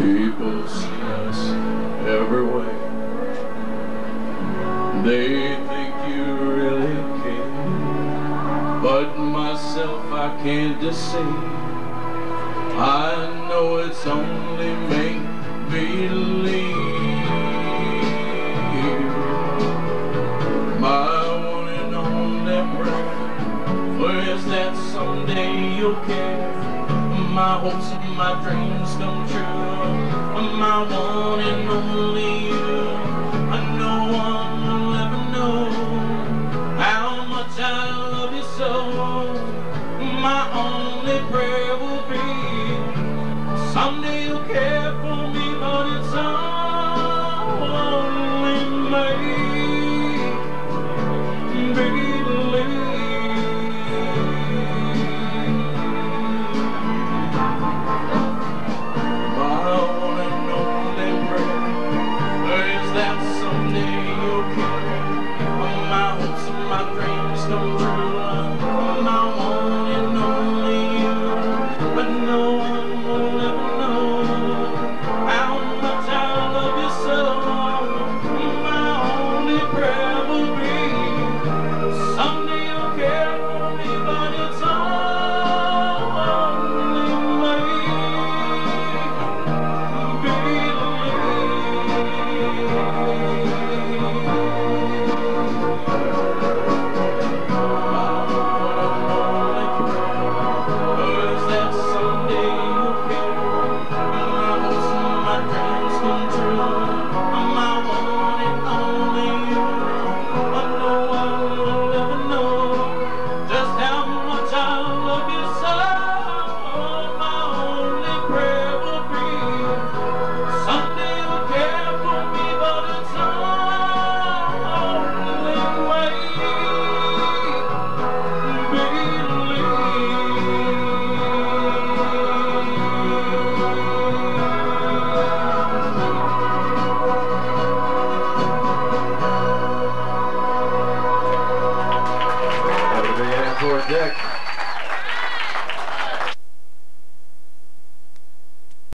will see us every way. They think you really care, but myself I can't deceive. I know it's only make believe. My one and only prayer, where's that someday you'll care? My hopes and my dreams come true. My one and only you. No one will ever know how much I love you so. My only prayer will be someday you'll care for me, but it's only dreams come Encore Dick.